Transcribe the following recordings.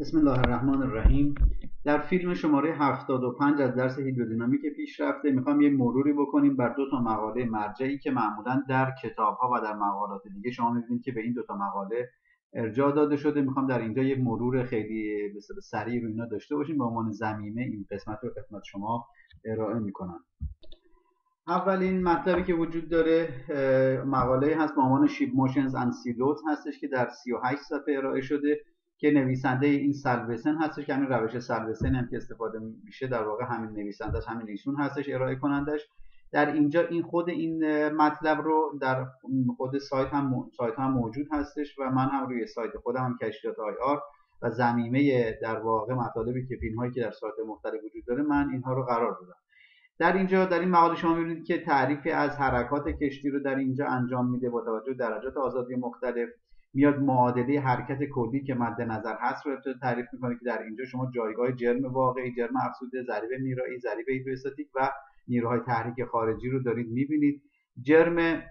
بسم الله الرحمن الرحیم. در فیلم شماره 75 از درس هیدرودینامیک پیشرفته می‌خوام یه مروری بکنیم بر دو تا مقاله مرجعی که معمولا در کتاب ها و در مقالات دیگه شما می‌بینید که به این دو تا مقاله ارجاع داده شده. می‌خوام در اینجا یک مرور خیلی به سریع رو اینا داشته باشیم. به عنوان زمینه این قسمت رو خدمت شما ارائه می‌کنم. اولین مطلبی که وجود داره مقاله هست به عنوان شیپ موشنز اند هستش که در 38 صفحه ارائه شده. که نویسنده این سلوسن هستش که همین روش سلوسن هم که استفاده میشه در واقع همین نویسندهش همین ایشون هستش ارائه کنندش در اینجا این خود این مطلب رو در خود سایت هم سایت هم موجود هستش و من هم روی سایت خودم هم کشفیات آی آر و زمینه در واقع مطالبی که فیلم هایی که در سایت مختلف وجود داره من اینها رو قرار دادم. در اینجا در این مقاله شما می‌بینید که تعریفی از حرکات کشتی رو در اینجا انجام میده با توجه درجات آزادی مختلف. میاد معادله حرکت کلی که مد نظر هست رو ابتدا تعریف می‌کنه که در اینجا شما جایگاه جرم واقعی جرم افزوده ضریب میرایی ضریب هیدروستاتیک و نیروهای تحریک خارجی رو دارید می‌بینید. جرم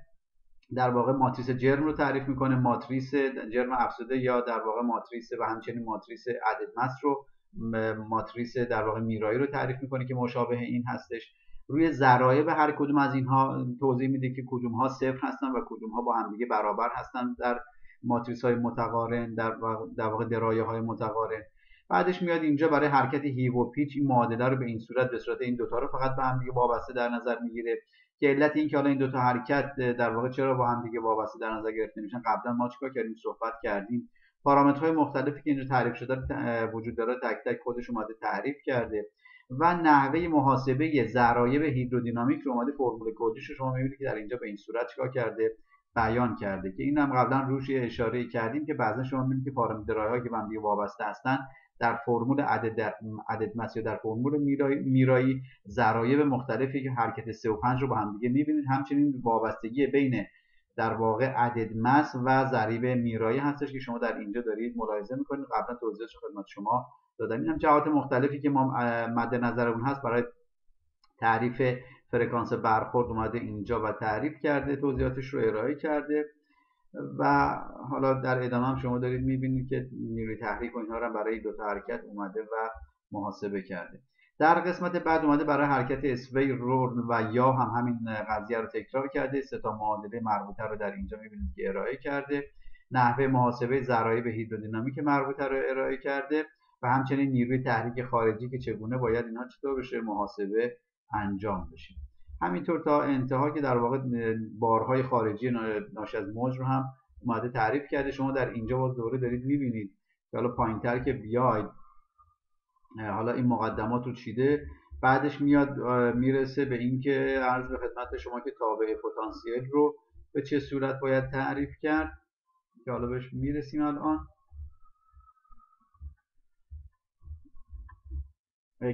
در واقع ماتریس جرم رو تعریف می‌کنه. ماتریس جرم افزوده یا در واقع ماتریس و همچنین ماتریس عدد رو ماتریس در واقع میرایی رو تعریف می‌کنه که مشابه این هستش. روی ذرایب هر کدوم از اینها توضیح میده که کدوم ها صفر هستن و کدوم ها با همدیگه برابر هستن در ماتریس های متقارن در, در واقع درایه های متقارن. بعدش میاد اینجا برای حرکت هیو و پیچ این معادله رو به این صورت به صورت این دوتا رو فقط به هم دیگه وابسته در نظر می‌گیره. که علت این که حالا این دوتا حرکت در واقع چرا با هم دیگه وابسته در نظر گرفته میشن قبلا ما چیکار کردیم؟ صحبت کردیم. پارامترهای مختلفی که اینجا تعریف شده وجود داره تک تک خودش اومده تعریف کرده. و نحوه محاسبه ضرایب هیدرودینامیک رو اومده فرمول کدیش شما می‌بینید که در اینجا به این صورت چیکار کرده؟ بیان کرده که این هم قبلا روش اشاره کردیم که بعضا شما می‌بینید که پارامترهایی که هم وابسته هستن در فرمول عدد عدد یا در فرمول میرایی, میرایی ضرایب مختلفی که حرکت 3 و 5 رو با هم دیگه می‌بینید. همچنین وابستگی بین در واقع عدد مس و ضریب میرایی هستش که شما در اینجا دارید ملاحظه می‌کنید. قبلا توضیحش خدمت شما دادم. این هم جهات مختلفی که ما مد نظرمون هست برای تعریف فرکانس برخورد اومده اینجا و تعریف کرده توضیحاتش رو ارائه کرده و حالا در ادامه هم شما دارید می‌بینید که نیروی تحریک و اینها رو برای دو تا حرکت اومده و محاسبه کرده. در قسمت بعد اومده برای حرکت اسوی رورن و یا هم همین قضیه رو تکرار کرده. سه تا معادله مربوطه رو در اینجا می‌بینید که ارائه کرده. نحوه محاسبه ضرایب هیدرودینامیک مربوطه رو ارائه کرده و همچنین نیروی تحریک خارجی که چگونه باید اینها چطور بشه محاسبه انجام بشه. همینطور تا انتها که در واقع بارهای خارجی ناشی از موج رو هم اومده تعریف کرده. شما در اینجا باز دوره دارید می‌بینید که حالا پایینتر که بیاید حالا این مقدمات رو چیده بعدش میاد می‌رسه به اینکه عرض به خدمت شما که تابع پتانسیل رو به چه صورت باید تعریف کرد. که حالا بهش می‌رسیم الان.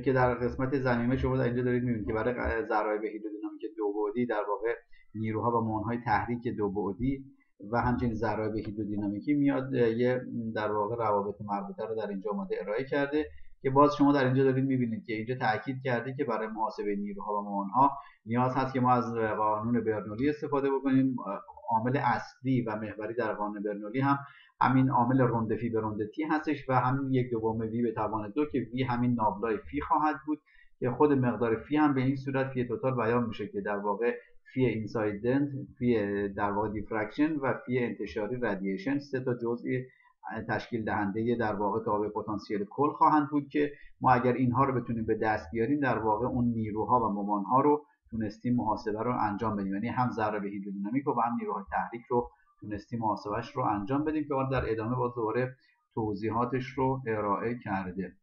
که در قسمت زمینه شما در اینجا دارید می‌بینید که برای ضرایب هیدرودینامیک دو بعدی در واقع نیروها و مانهای تحریک دو بعدی و همچنین ضرایب هیدرودینامیکی میاد یه در واقع روابط مربوطه رو در اینجا آماده ارائه کرده که باز شما در اینجا دارید می‌بینید که اینجا تاکید کرده که برای محاسبه نیروها و مانها نیاز هست که ما از قانون برنولی استفاده بکنیم عامل اصلی و محوری در قانون برنولی هم همین عامل رنده فی به تی هستش و همین یک دوم وی به توان دو که وی همین نابلای فی خواهد بود که خود مقدار فی هم به این صورت فی total بیان میشه که در واقع فی incident فی در واقع diffraction و فی انتشاری radiation سه تا جزئی تشکیل دهنده در واقع تابع پتانسیل کل خواهند بود که ما اگر اینها رو بتونیم به دست بیاریم در واقع اون نیروها و ممانها رو تونستیم محاسبه رو انجام بدیم. یعنی هم ضرایب هیدرودینامیک و هم نیروهای تحریک رو تونستیم محاسبهش رو انجام بدیم که در ادامه باز دوباره توضیحاتش رو ارائه کرده.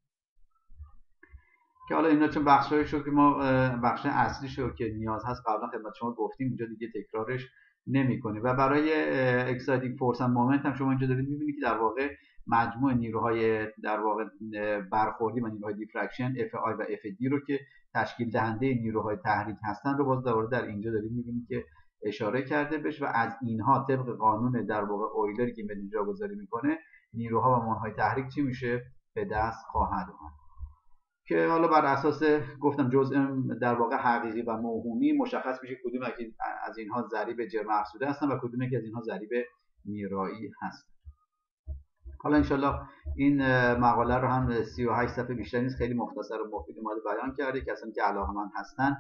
که حالا اینا چون بخشایی شد که ما بخش اصلی شد که نیاز هست قبلا خدمت شما گفتیم اینجا دیگه تکرارش نمی‌کنیم و برای exciting force هم moment هم شما اینجا دارید می‌بینید که در واقع مجموع نیروهای در واقع برخوردی و نیروهای diffraction FI و FD رو که تشکیل دهنده نیروهای تحریک هستن رو باز دوباره در اینجا دارید می‌بینید که اشاره کرده بشه و از اینها طبق قانون در واقع اویلر که مدین جاگذاری می‌کنه. نیروها و منهای تحریک چی میشه؟ به دست خواهد آمد. که حالا بر اساس گفتم جزء در واقع حقیقی و موهومی مشخص میشه کدوم از اینها ضریب جرم افزوده هستن و کدوم که از اینها ضریب میرایی هستن حالا انشالله این مقاله رو هم 38 صفحه بیشتر نیست خیلی مختصر و مفید اومده بیان کرده کسانی که علاقه‌مند هستن.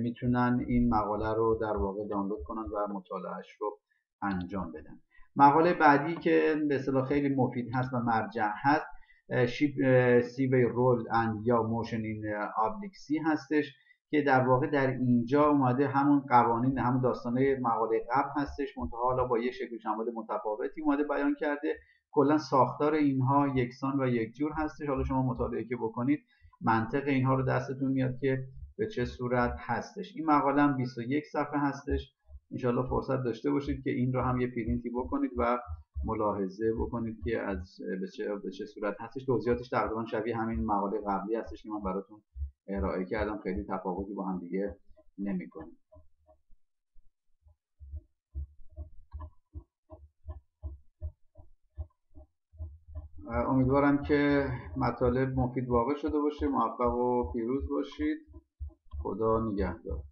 می‌تونن این مقاله رو در واقع دانلود کنن و مطالعهش رو انجام بدن. مقاله بعدی که به خیلی مفید هست و مرجع هست sway roll and yaw motion in oblique sea هستش که در واقع در اینجا اومده همون قوانین همون داستانه مقاله قبل هستش منتها حالا با یه شکل جمال متفاوتی اومده بیان کرده. کلا ساختار اینها یکسان و یکجور هستش. حالا شما مطالعه که بکنید منطق اینها رو دستتون میاد که به چه صورت هستش. این مقاله هم 21 صفحه هستش. انشالله فرصت داشته باشید که این رو هم یه پرینتی بکنید و ملاحظه بکنید که از به چه, به چه صورت هستش. توضیحاتش تقریبا شبیه همین مقاله قبلی هستش که من براتون ارائه کردم. خیلی تفاوتی با هم دیگه نمی‌کنه. امیدوارم که مطالب مفید واقع شده باشه. موفق و پیروز باشید. خدا نگهدار.